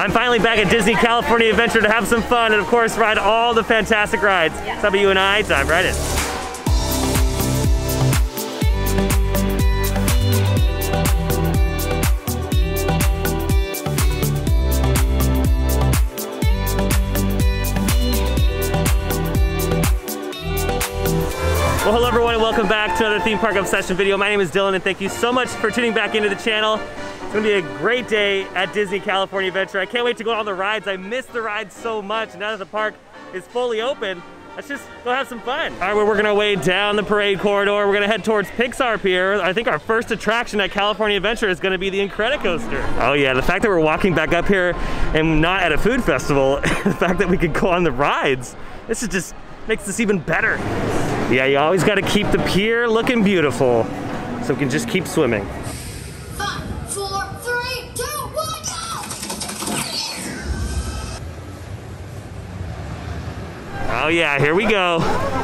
I'm finally back at Disney California Adventure to have some fun and of course ride all the fantastic rides. Yeah. Some of you and I dive right in. Well, hello everyone and welcome back to another Theme Park Obsession video. My name is Dylan and thank you so much for tuning back into the channel. It's gonna be a great day at Disney California Adventure. I can't wait to go on the rides. I missed the rides so much. Now that the park is fully open, let's just go have some fun. All right, we're working our way down the parade corridor. We're gonna head towards Pixar Pier. I think our first attraction at California Adventure is gonna be the Incredicoaster. Oh yeah, the fact that we're walking back up here and not at a food festival, the fact that we could go on the rides, this is just makes this even better. Yeah, you always gotta keep the pier looking beautiful so we can just keep swimming. Oh yeah, here we go.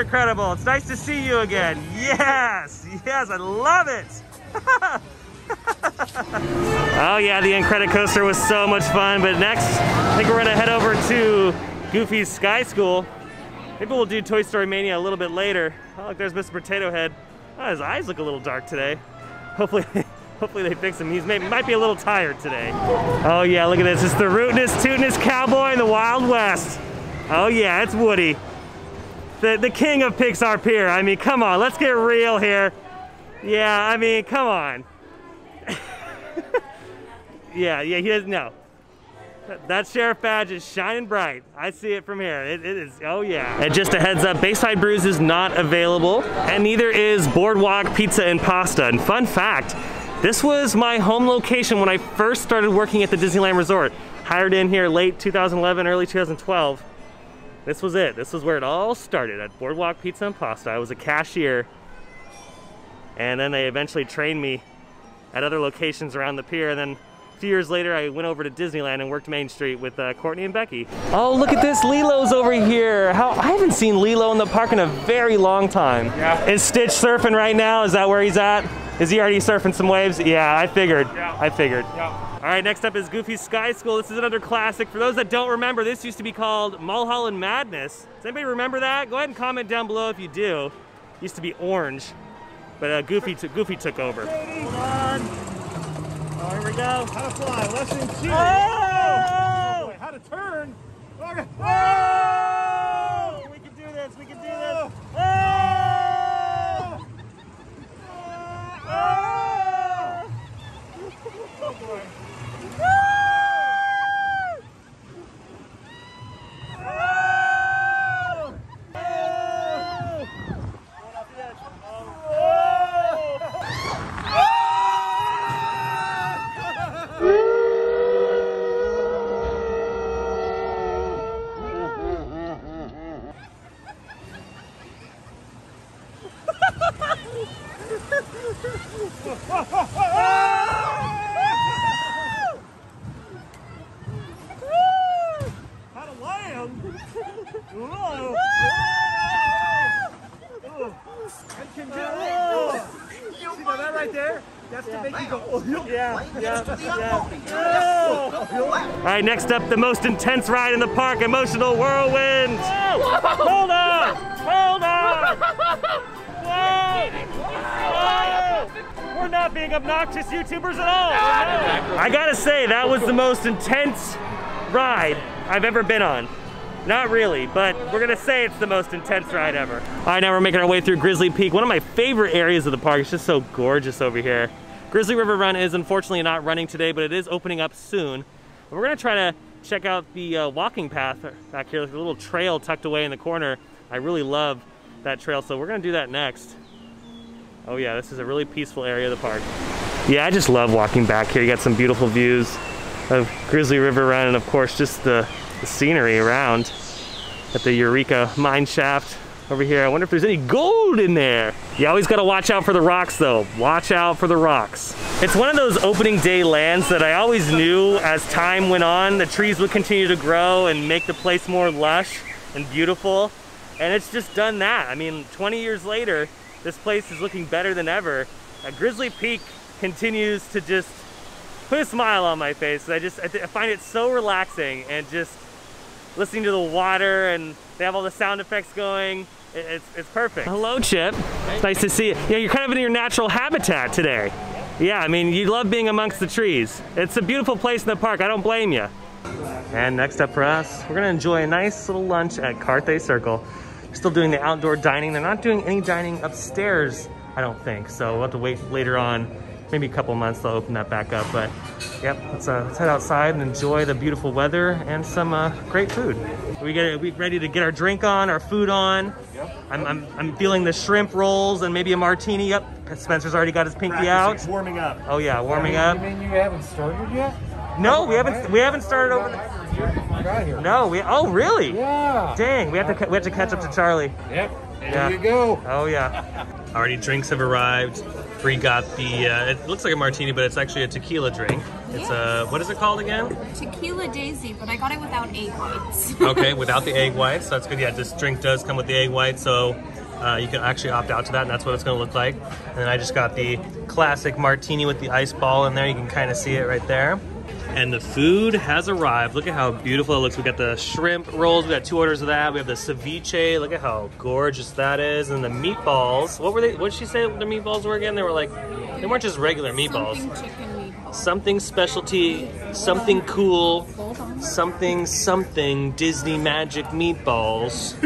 Mr. Incredible. It's nice to see you again. Yes, yes, I love it. oh yeah, the Incredicoaster was so much fun, but next, I think we're gonna head over to Goofy's Sky School. Maybe we'll do Toy Story Mania a little bit later. Oh, look, there's Mr. Potato Head. Oh, his eyes look a little dark today. Hopefully, hopefully they fix him. He might be a little tired today. Oh yeah, look at this. It's the rootinest, tootinest cowboy in the Wild West. Oh yeah, it's Woody the, the king of Pixar Pier. I mean, come on, let's get real here. Yeah, I mean, come on. yeah, yeah, he doesn't know. That sheriff badge is shining bright. I see it from here. It, it is, oh yeah. And just a heads up, Bayside Brews is not available, and neither is Boardwalk Pizza and Pasta. And fun fact, this was my home location when I first started working at the Disneyland Resort. Hired in here late 2011, early 2012. This was it. This was where it all started at Boardwalk Pizza and Pasta. I was a cashier and then they eventually trained me at other locations around the pier and then a few years later I went over to Disneyland and worked Main Street with uh, Courtney and Becky. Oh look at this, Lilo's over here. How I haven't seen Lilo in the park in a very long time. Yeah. Is Stitch surfing right now? Is that where he's at? Is he already surfing some waves? Yeah, I figured. Yeah. I figured. Yeah. All right, next up is Goofy's Sky School. This is another classic. For those that don't remember, this used to be called Mulholland Madness. Does anybody remember that? Go ahead and comment down below if you do. It used to be orange, but uh, Goofy, Goofy took over. Hold on. Oh, here we go. How to fly, lesson two. Oh! oh how to turn. Okay. Oh! We can do this, we can do this. How to land? Whoa. I can get it. See now that right there? That's to make you go, oh, Yeah, yeah, yeah. All right, next up, the most intense ride in the park, Emotional Whirlwind. Whoa. Whoa. Hold on, hold on. Whoa. Whoa. We're not being obnoxious YouTubers at all. I gotta say, that was the most intense ride I've ever been on. Not really, but we're gonna say it's the most intense ride ever. All right, now we're making our way through Grizzly Peak, one of my favorite areas of the park. It's just so gorgeous over here. Grizzly River Run is unfortunately not running today, but it is opening up soon. We're gonna try to check out the uh, walking path back here, like a little trail tucked away in the corner. I really love that trail, so we're gonna do that next. Oh yeah, this is a really peaceful area of the park. Yeah, I just love walking back here. You got some beautiful views of Grizzly River Run and of course just the, the scenery around at the Eureka mine shaft over here. I wonder if there's any gold in there. You always gotta watch out for the rocks though. Watch out for the rocks. It's one of those opening day lands that I always knew as time went on, the trees would continue to grow and make the place more lush and beautiful. And it's just done that. I mean, 20 years later, this place is looking better than ever. Uh, Grizzly Peak continues to just put a smile on my face. I just I, I find it so relaxing and just listening to the water and they have all the sound effects going. It, it's, it's perfect. Hello, Chip. It's nice to see you. Yeah, you're kind of in your natural habitat today. Yeah, I mean, you love being amongst the trees. It's a beautiful place in the park. I don't blame you. And next up for us, we're gonna enjoy a nice little lunch at Carthay Circle. Still doing the outdoor dining. They're not doing any dining upstairs, I don't think. So we'll have to wait later on. Maybe a couple months they'll open that back up. But yep, let's, uh, let's head outside and enjoy the beautiful weather and some uh, great food. We get we ready to get our drink on, our food on. Yep. I'm, I'm, I'm feeling the shrimp rolls and maybe a martini. Yep, Spencer's already got his pinky Practicing, out. warming up. Oh yeah, warming up. You mean you haven't started yet? No, we haven't we haven't started over. The, I got here. no, we. Oh really? Yeah. Dang, we have to we have to catch up to Charlie. Yep. There Yeah. you go. Oh yeah. Already drinks have arrived. Bree got the. Uh, it looks like a martini, but it's actually a tequila drink. It's a what is it called again? Tequila Daisy, but I got it without egg whites. Okay, without the egg whites. That's good. Yeah, this drink does come with the egg white, so uh, you can actually opt out to that, and that's what it's going to look like. And then I just got the classic martini with the ice ball in there. You can kind of see it right there. And the food has arrived. Look at how beautiful it looks. We got the shrimp rolls. We got two orders of that. We have the ceviche. Look at how gorgeous that is. And the meatballs. What were they? What did she say the meatballs were again? They were like, they weren't just regular meatballs. Something meatballs. Something specialty, something cool, something something Disney magic meatballs.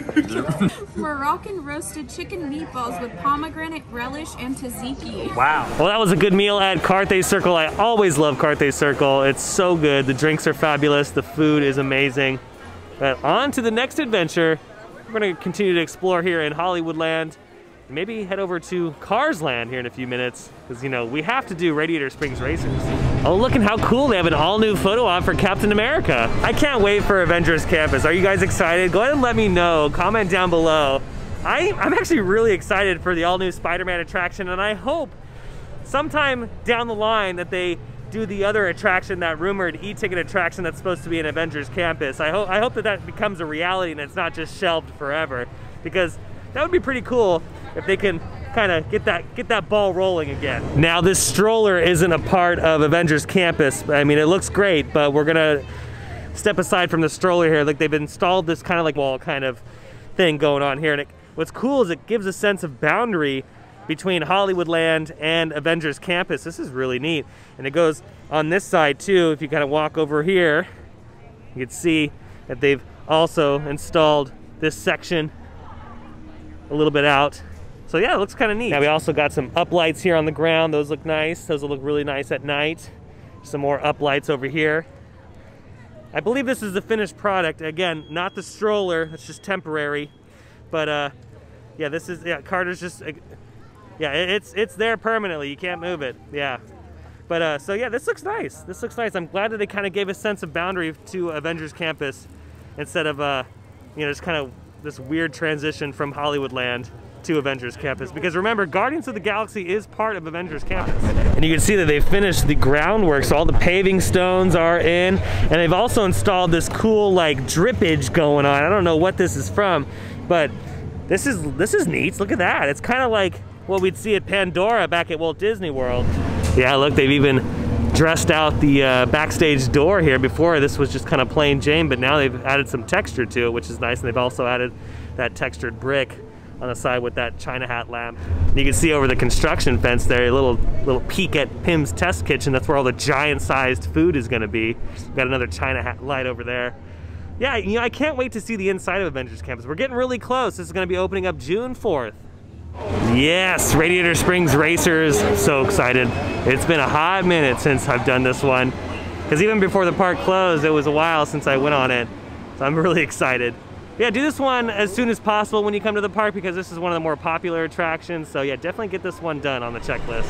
Moroccan roasted chicken meatballs with pomegranate relish and tzatziki. Wow. Well, that was a good meal at Carthay Circle. I always love Carthay Circle. It's so good. The drinks are fabulous. The food is amazing. But on to the next adventure. We're going to continue to explore here in Hollywoodland. Maybe head over to Cars Land here in a few minutes because, you know, we have to do Radiator Springs Racers. Oh, look at how cool. They have an all new photo op for Captain America. I can't wait for Avengers Campus. Are you guys excited? Go ahead and let me know. Comment down below. I, I'm actually really excited for the all new Spider Man attraction, and I hope sometime down the line that they do the other attraction, that rumored e-ticket attraction that's supposed to be an Avengers campus. I hope I hope that that becomes a reality and it's not just shelved forever, because that would be pretty cool if they can kind of get that get that ball rolling again. Now this stroller isn't a part of Avengers campus. I mean, it looks great, but we're gonna step aside from the stroller here. Like they've installed this kind of like wall kind of thing going on here. And it, what's cool is it gives a sense of boundary between Hollywoodland and Avengers Campus. This is really neat. And it goes on this side too. If you kind of walk over here, you can see that they've also installed this section a little bit out. So yeah, it looks kind of neat. Now we also got some uplights here on the ground. Those look nice. Those will look really nice at night. Some more uplights over here. I believe this is the finished product. Again, not the stroller. It's just temporary. But uh, yeah, this is yeah. Carter's just uh, yeah. It's it's there permanently. You can't move it. Yeah. But uh, so yeah, this looks nice. This looks nice. I'm glad that they kind of gave a sense of boundary to Avengers Campus instead of uh, you know, just kind of this weird transition from Hollywoodland to Avengers Campus because remember, Guardians of the Galaxy is part of Avengers Campus. And you can see that they finished the groundwork, so all the paving stones are in, and they've also installed this cool like drippage going on. I don't know what this is from, but this is this is neat. Look at that. It's kind of like what we'd see at Pandora back at Walt Disney World. Yeah, look, they've even dressed out the uh, backstage door here. Before this was just kind of plain Jane, but now they've added some texture to it, which is nice. And they've also added that textured brick on the side with that China hat lamp. You can see over the construction fence there, a little little peek at Pym's test kitchen. That's where all the giant sized food is gonna be. Got another China hat light over there. Yeah, you know, I can't wait to see the inside of Avengers Campus. We're getting really close. This is gonna be opening up June 4th. Yes, Radiator Springs Racers. So excited. It's been a hot minute since I've done this one. Because even before the park closed, it was a while since I went on it. So I'm really excited. Yeah, do this one as soon as possible when you come to the park because this is one of the more popular attractions. So yeah, definitely get this one done on the checklist.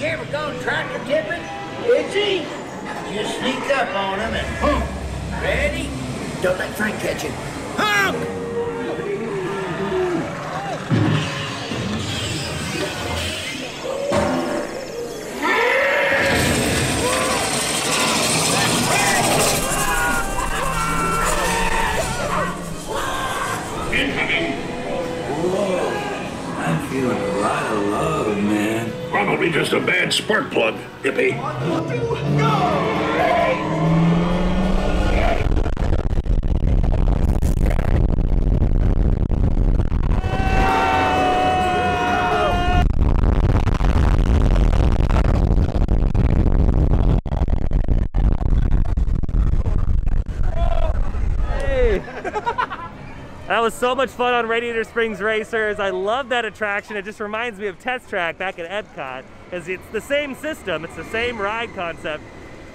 You ever gone tractor tipping? Easy. Just sneak up on him and boom. Ready? Don't let Frank catch you. Honk! Probably just a bad spark plug, hippie. That was so much fun on Radiator Springs Racers. I love that attraction. It just reminds me of Test Track back at Epcot because it's the same system. It's the same ride concept.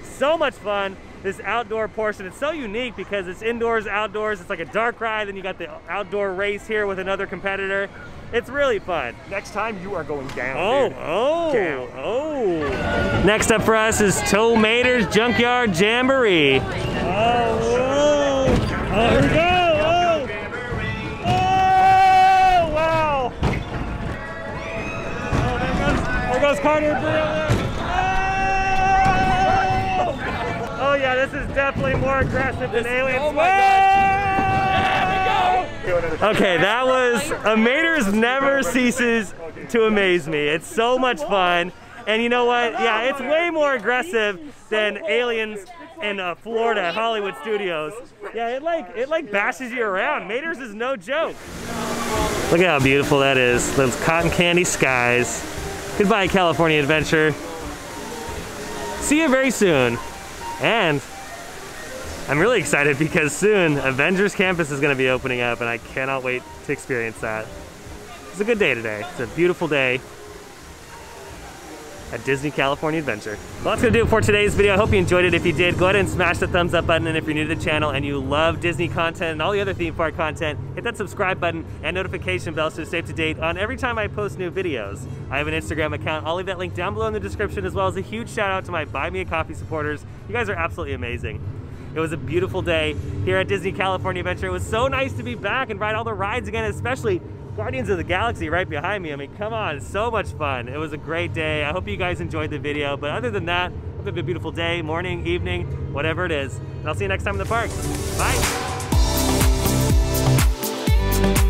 So much fun. This outdoor portion, it's so unique because it's indoors, outdoors. It's like a dark ride. Then you got the outdoor race here with another competitor. It's really fun. Next time you are going down. Oh, dude. oh, Down. oh. Next up for us is Tow Mater's Junkyard Jamboree. Oh, whoa. Oh, here we go. Carter. Oh. oh, yeah, this is definitely more aggressive than Aliens. oh my! Okay, that was a Mater's never ceases to amaze me. It's so much fun. And you know what? Yeah, it's way more aggressive than Aliens in uh, Florida at Hollywood Studios. Yeah, it like it like bashes you around. Mater's is no joke. Look at how beautiful that is. Those cotton candy skies. Goodbye, California Adventure. See you very soon. And I'm really excited because soon Avengers Campus is going to be opening up, and I cannot wait to experience that. It's a good day today. It's a beautiful day at Disney California Adventure. Well, that's gonna do it for today's video. I hope you enjoyed it. If you did, go ahead and smash the thumbs up button. And if you're new to the channel and you love Disney content and all the other theme park content, hit that subscribe button and notification bell so you stay up to date on every time I post new videos. I have an Instagram account. I'll leave that link down below in the description as well as a huge shout out to my Buy Me a Coffee supporters. You guys are absolutely amazing. It was a beautiful day here at Disney California Adventure. It was so nice to be back and ride all the rides again, especially Guardians of the Galaxy right behind me. I mean, come on, so much fun. It was a great day. I hope you guys enjoyed the video. But other than that, hope you have a beautiful day, morning, evening, whatever it is. And I'll see you next time in the park. Bye.